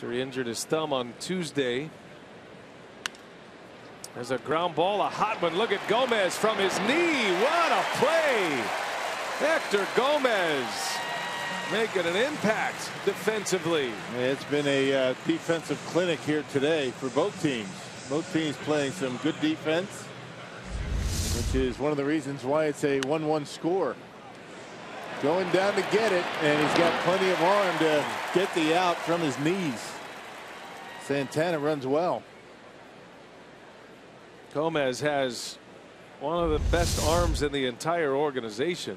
after he injured his thumb on Tuesday. There's a ground ball, a hot one. Look at Gomez from his knee. What a play. Hector Gomez making an impact defensively. It's been a uh, defensive clinic here today for both teams. Both teams playing some good defense, which is one of the reasons why it's a 1-1 score. Going down to get it, and he's got plenty of arm to get the out from his knees. Santana runs well. Gomez has one of the best arms in the entire organization.